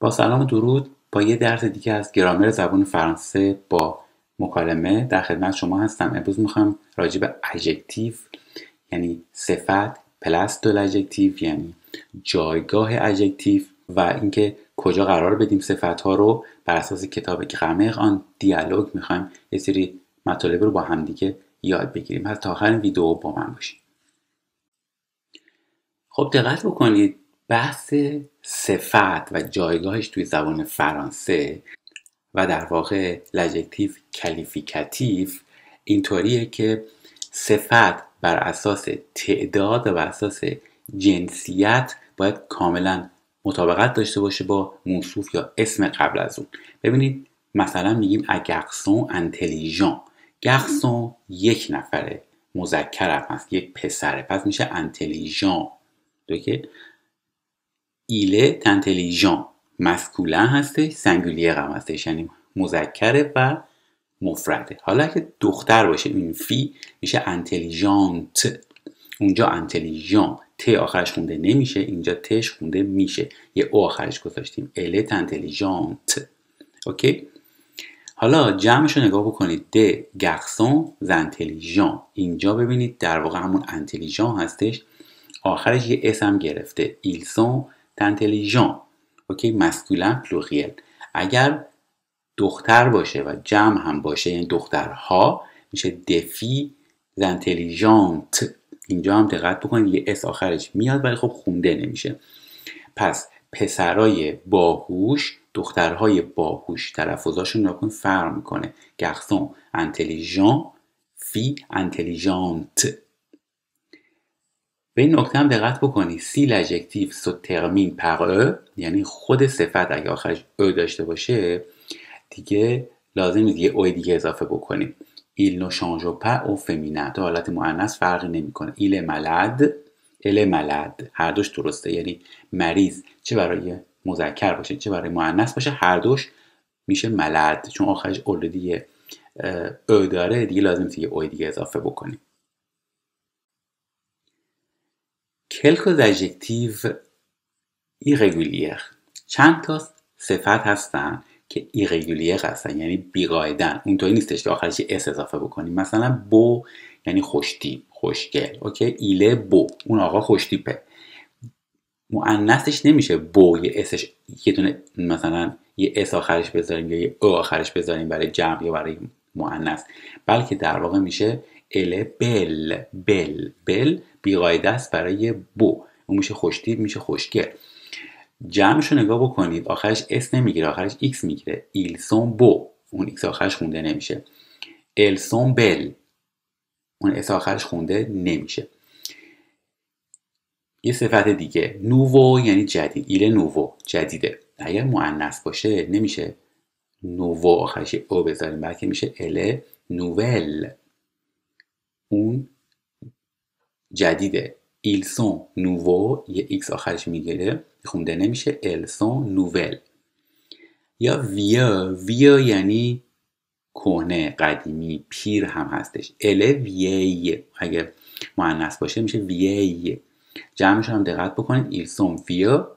با سلام و درود با یه درس دیگه از گرامر زبان فرانسه با مکالمه در خدمت شما هستم. امروز می‌خوام راجع به adjectif یعنی صفت place de l'adjectif یعنی جایگاه ادجکتیو و اینکه کجا قرار بدیم صفت ها رو بر اساس کتاب Grammaire en dialogue می‌خوایم یه سری مطالب رو با همدیگه یاد بگیریم. تا آخر ویدیو با من باشید. خب دقت بکنید. بحث صفت و جایگاهش توی زبان فرانسه و در واقع l'adjectif qualificatif اینطوریه که صفت بر اساس تعداد و بر اساس جنسیت باید کاملا مطابقت داشته باشه با موصوف یا اسم قبل از اون. ببینید مثلا میگیم un garçon intelligent. garçon یک نفره. مذکر هم هست. یک پسره. پس میشه انتلیژان. که ایله تنتلیژان. مسکولن هستش سنگولیر هم هستش یعنی مذکره و مفرده. حالا که دختر باشه این فی میشه انتلیژانت. اونجا انتلیژان. ت آخرش خونده نمیشه اینجا تش خونده میشه. یه او آخرش گذاشتیم. الت انتلیژانت اوکی؟ حالا جمعش رو نگاه بکنید. des garçons intelligents اینجا ببینید در واقع همون intelligent هستش. آخرش یه s گرفته. ils sont intelligents اوکی masculin pluriel اگر دختر باشه و جمع هم باشه یعنی دخترها میشه des filles intelligentes اینجا هم دقت بکنید یه s آخرش میاد ولی خب خونده نمیشه. پس پسرای باهوش دخترهای باهوش تلفظاشون نکن فرق می‌کنه. garçon intelligent fille intelligente به این نکته هم دقت بکنی. si l'adjectif se termine par یعنی خود صفت اگه آخرش e داشته باشه دیگه لازم نیست یه e دیگه اضافه بکنیم. il ne change pas au féminin تو حالت مؤنث فرقی نمی‌کنه. il est malade elle est malade هر دوش درسته. یعنی مریض. چه برای مذکر باشه چه برای مؤنث باشه هر دوش میشه malade چون آخرش اوردی e داره. دیگه لازم نیست یه e دیگه اضافه بکنیم. Quelques adjectifs irréguliers چند تا صفت هستن که irréguliers هستن یعنی بیقاعدن. اونطوری نیستش که آخرش s اضافه بکنیم. مثلا beau یعنی خوشتیپ خوشگل. اوکی؟ Il est beau. اون آقا خوشتیپه. مؤنثش نمیشه beau یه s ش یه دونه مثلا یه s آخرش بذاریم یا یه e آخرش بذاریم برای جمع یا برای مؤنث. بلکه در واقع میشه elle est belle belle belle بیقاعده است برای beau اون میشه خوشتیپ میشه خوشگل. جمعش رو نگاه بکنید آخرش s نمی‌گیره آخرش x می‌گیره. Ils sont beaux اون x آخرش خونده نمیشه. Elles sont belles اون s آخرش خونده نمیشه. یه صفت دیگه. nouveau یعنی جدید. Il est nouveau جدیده. اگر مؤنث باشه نمیشه nouveau آخرش e بذاریم بلکه میشه elle est nouvelle اون جدیده ils sont nouveaux یه x آخرش می‌گیره خونده نمیشه elles sont nouvelles. یا ویا ویا یعنی کهنه قدیمی پیر هم هستش. ال ویی اگه مؤنث باشه میشه ویی جمعش هم دقت بکنید ils sont vieux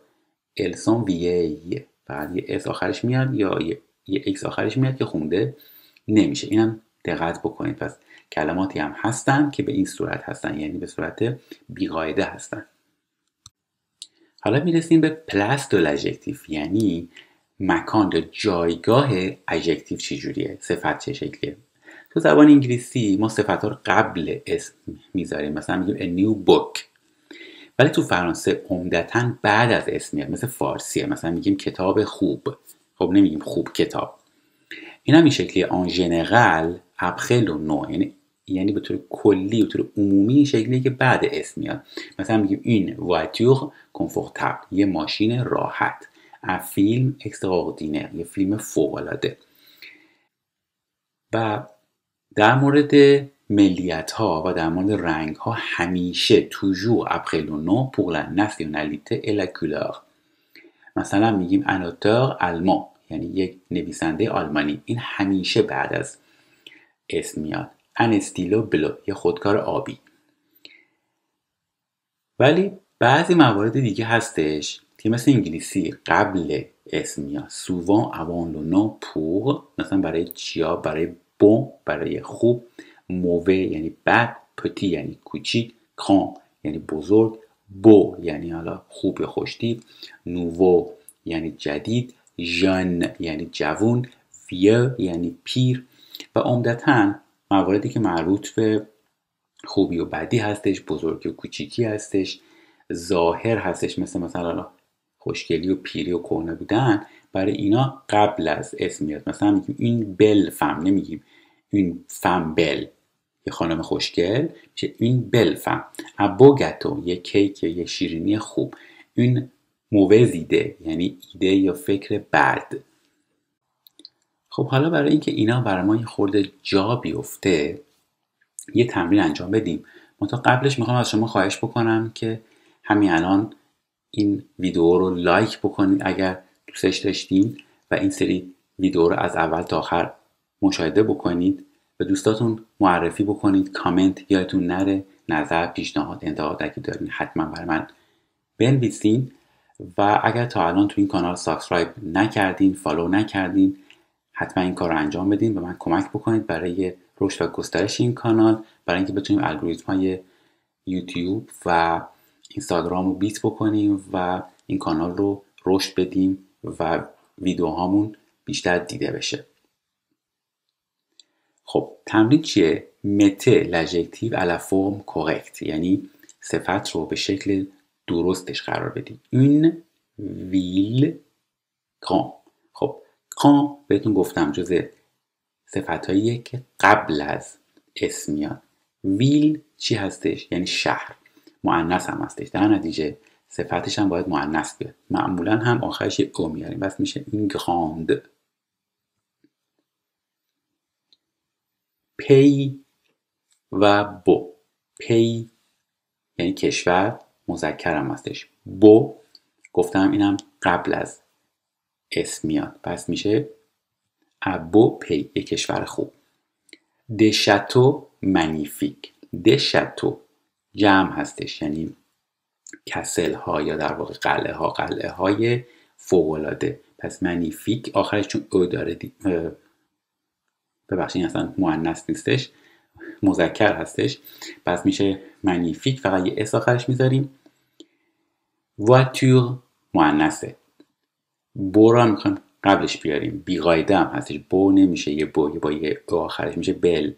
elles sont vieilles فقط یه s آخرش میاد یا یه, یه x آخرش میاد که خونده نمیشه. اینم دقت بکنید. پس کلماتی هم هستن که به این صورت هستن یعنی به صورت بیقاعده هستن. حالا می‌رسیم به place de l'adjectif یعنی مکان یا جایگاه adjectif چجوریه؟ صفت چه شکلیه؟ تو زبان انگلیسی ما صفت ها رو قبل اسم می‌ذاریم. مثلا میگیم a new book. ولی تو فرانسه عمدتا بعد از اسم میاد مثل فارسیه. مثلا میگیم کتاب خوب. خب نمیگیم خوب کتاب. این هم این شکلیه. en général après le nom یعنی یعنی به طور کلی به طور عمومی این شکلیه که بعد اسم میاد. مثلا میگیم une voiture confortable یه ماشین راحت. un film extraordinaire یه فیلم فوقالعاده. و در مورد ملیت ها و در مورد رنگ ها همیشه توجور après le nom pour la nationalité مثلا میگیم انوتور آلمان یعنی یک نویسنده آلمانی. این همیشه بعد از اسم میاد. ان استیلو بلو یه خودکار آبی. ولی بعضی موارد دیگه هستش که مثل انگلیسی قبل اسم میاد. سووان اوان لو نو پور مثلا برای چیا برای بون برای خوب. موه یعنی بد پتی یعنی کوچیک. کان یعنی بزرگ. بو یعنی حالا خوب یا خوشتیب نوو یعنی جدید. ژن یعنی جوون. ویه یعنی پیر. و عمدتا مواردی که مربوط به خوبی و بدی هستش بزرگی و کوچیکی هستش ظاهر هستش مثل مثلا خوشگلی و پیری و کهنه بودن برای اینا قبل از اسم میاد. مثلا میگیم این بل فم نمیگیم این فم بل. یه خانم خوشگل میشه این بل فم. ابو گتو یه کیک یه شیرینی خوب. این موزیده یعنی ایده یا فکر بد. خب حالا برای اینکه اینا برای ما یه خورده جا بیفته یه تمرین انجام بدیم. منتها قبلش می‌خوام از شما خواهش بکنم که همین الان این ویدیو رو لایک بکنید اگر دوستش داشتین و این سری ویدیو رو از اول تا آخر مشاهده بکنید. به دوستاتون معرفی بکنید. کامنت یادتون نره. نظر پیشنهاد انتقاد اگه دارین حتما برای من بنویسین. و اگر تا الان تو این کانال subscribe نکردین follow نکردین حتما این کار رو انجام بدین و من کمک بکنید برای رشد و گسترش این کانال برای اینکه بتونیم الگوریتم های یوتیوب و اینستاگرام رو بیت بکنیم و این کانال رو رشد بدیم و ویدیوهامون بیشتر دیده بشه. خب تمرین چیه؟ مته لژکتیو الا فرم کورکت. یعنی صفت رو به شکل درستش قرار بدیم این ویل کان خب کان بهتون گفتم جز صفتهاییه که قبل از اسم میاد. ویل چی هستش؟ یعنی شهر. معنیس هم هستش. در نتیجه صفتش هم باید معنیس بیاد. معمولا هم آخرش یه او میاریم. بس میشه این گراند پی و بو. پی یعنی کشور مذکر هم هستش. بو گفتم اینم قبل از اسم میاد. پس میشه ابو پی یک کشور خوب. دشتو منیفیک. دشتو جمع هستش یعنی کسل ها یا در واقع قلعه ها قلعه های فوقلاده پس منیفیک آخرش چون او داره ببخشید اصلا معنیس نیستش مذکر هستش. پس میشه magnifiques فقط یه s آخرش می‌ذاریم. voiture مؤنثه beau رو هم قبلش بیاریم. بیقاعده هم هستش. beau نمیشه یه beau با یه آخرش میشه belle.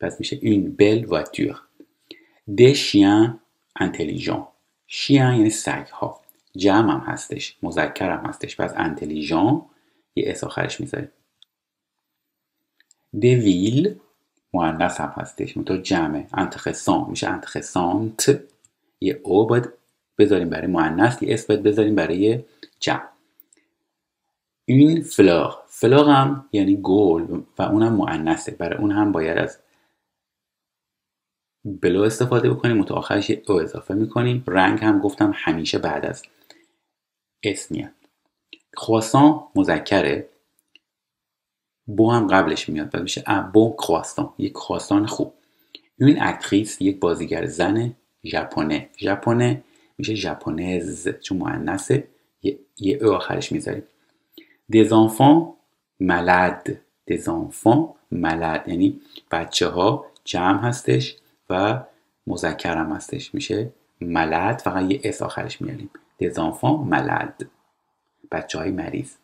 پس میشه une belle voiture des chiens intelligents chiens یعنی سگ ها جمع هم هستش. مذکر هم هستش. پس intelligent یه s آخرش می‌ذاریم دویل مؤنث هم هستش. تو جمع. انتخسان. میشه انتخسانت. یه او باید بذاریم برای مؤنث یه اسم باید بذاریم برای جمع. این فلاغ فلاغ هم یعنی گل و اونم مؤنثه برای اون هم باید از بلو استفاده بکنیم و آخرش یه او اضافه می‌کنیم. رنگ هم گفتم همیشه بعد از اسم میاد. خواسان مذکره. بو هم قبلش میاد و میشه بو کواستان یک کواستان خوب. این اکتریس یک بازیگر زن ژاپنه. ژاپنه میشه ژاپنز چون مؤنثه یه, یه او آخرش می‌ذاریم. دزانفان ملد دزانفان ملد یعنی بچه ها جمع هستش و مذکر هم هستش. میشه malade. فقط یه s آخرش میاریم. des enfants malades بچه های مریض.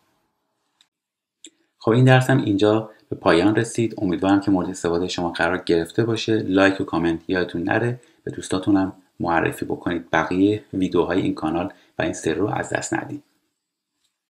خب این درس هم اینجا به پایان رسید. امیدوارم که مورد استفاده شما قرار گرفته باشه. لایک و کامنت یادتون نره. به دوستاتونم معرفی بکنید. بقیه ویدیوهای این کانال و این سری رو از دست ندید.